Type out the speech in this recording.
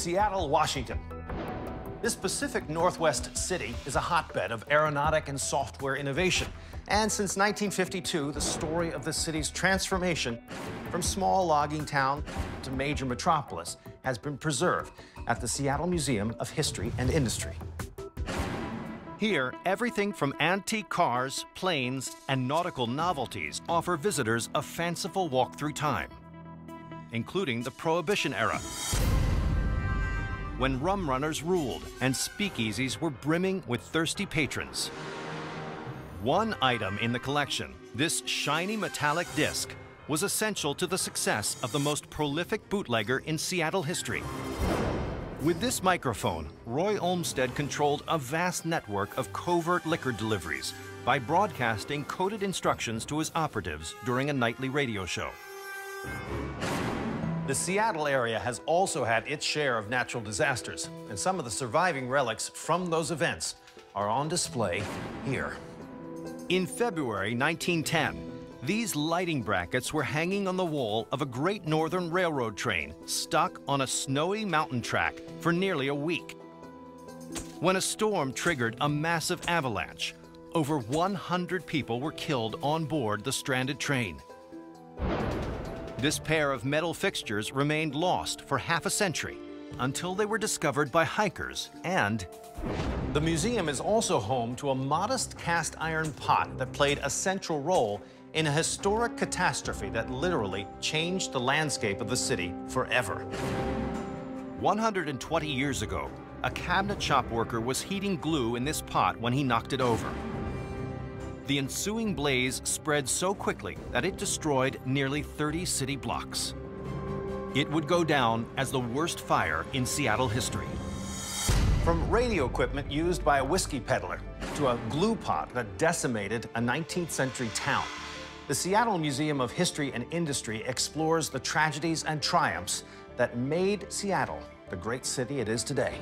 Seattle, Washington. This Pacific Northwest city is a hotbed of aeronautic and software innovation. And since 1952, the story of the city's transformation from small logging town to major metropolis has been preserved at the Seattle Museum of History and Industry. Here, everything from antique cars, planes, and nautical novelties offer visitors a fanciful walk through time, including the Prohibition era, when rum runners ruled and speakeasies were brimming with thirsty patrons. One item in the collection, this shiny metallic disc, was essential to the success of the most prolific bootlegger in Seattle history. With this microphone, Roy Olmstead controlled a vast network of covert liquor deliveries by broadcasting coded instructions to his operatives during a nightly radio show. The Seattle area has also had its share of natural disasters, and some of the surviving relics from those events are on display here. In February 1910, these lighting brackets were hanging on the wall of a Great Northern Railroad train stuck on a snowy mountain track for nearly a week. When a storm triggered a massive avalanche, over 100 people were killed on board the stranded train. This pair of metal fixtures remained lost for half a century until they were discovered by hikers and the museum is also home to a modest cast iron pot that played a central role in a historic catastrophe that literally changed the landscape of the city forever. 120 years ago, a cabinet shop worker was heating glue in this pot when he knocked it over. The ensuing blaze spread so quickly that it destroyed nearly 30 city blocks. It would go down as the worst fire in Seattle history. From radio equipment used by a whiskey peddler to a glue pot that decimated a 19th century town, the Seattle Museum of History and Industry explores the tragedies and triumphs that made Seattle the great city it is today.